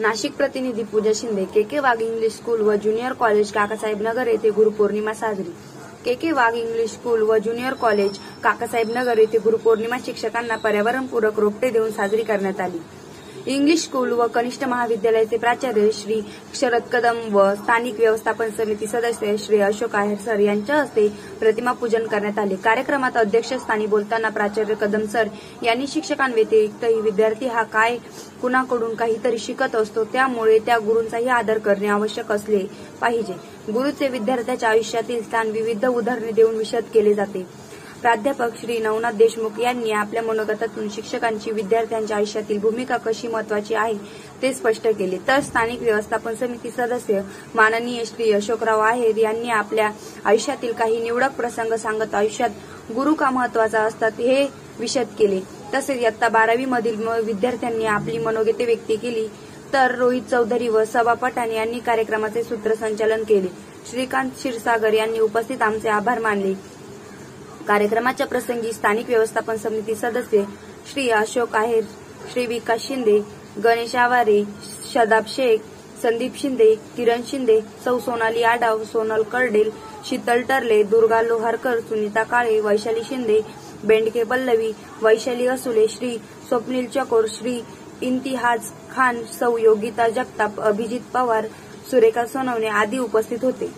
नाशिक प्रतिनिधी पूजा शिंदे के के Wagh English school व junior college Kakasaheb Nagar येथे गुरुपौर्णिमा साजरी. के के वाघ इंग्लिश स्कूल व ज्युनियर कॉलेज काकासाहेब नगर येथे गुरुपौर्णिमा शिक्षकांना पर्यावरणपूरक रोपटे देऊन साजरी करण्यात आली. इंग्लिश स्कूल व कनिष्ठ महाविद्यालयाचे प्राचार्य श्री शरद कदम व स्थानिक व्यवस्थापन समिती सदस्य श्री अशोक आहेर सर यांच्या हस्ते प्रतिमा पूजन करण्यात आले. कार्यक्रमात अध्यक्षस्थानी बोलताना प्राचार्य कदम सर यांनी शिक्षकांव्यतिरिक्तही विद्यार्थी हा काय कुणाकडून काहीतरी शिकत असतो त्यामुळे त्या गुरूंचाही आदर करणे आवश्यक असले पाहिजे. गुरुचे विद्यार्थ्याच्या आयुष्यातील स्थान विविध उदाहरणे देऊन विशद केले जाते. प्राध्यापक श्री नवनाथ देशमुख यांनी आपल्या मनोगतातून शिक्षकांची विद्यार्थ्यांच्या आयुष्यातील भूमिका कशी महत्वाची आहे ते स्पष्ट केले. तर स्थानिक व्यवस्थापन समिती सदस्य माननीय श्री अशोकराव आहेर यांनी आपल्या आयुष्यातील काही निवडक प्रसंग सांगत आयुष्यात गुरु का महत्त्वाचा असतात हे विशद केले. तसेच इयत्ता बारावी मधील विद्यार्थ्यांनी आपली मनोगते व्यक्त केली तर रोहित चौधरी व सभा पठाण यांनी कार्यक्रमाचे सूत्रसंचालन केले. श्रीकांत क्षीरसागर यांनी उपस्थित आमचे आभार मानले. कार्यक्रमाच्या प्रसंगी स्थानिक व्यवस्थापन समिती सदस्य श्री अशोक आहेर श्री विकास शिंदे गणेश आवारे शदाब शेख संदीप शिंदे किरण शिंदे सौ सोनाली आडाव सोनल कर्डेल शीतल टर्ले दुर्गा लोहारकर सुनीता काळे वैशाली शिंदे बेंडके पल्लवी वैशाली असुले श्री स्वप्नील चकोर श्री इम्तिहाज खान सौ योगिता जगताप अभिजित पवार सुरेखा सोनवणे आदी उपस्थित होते.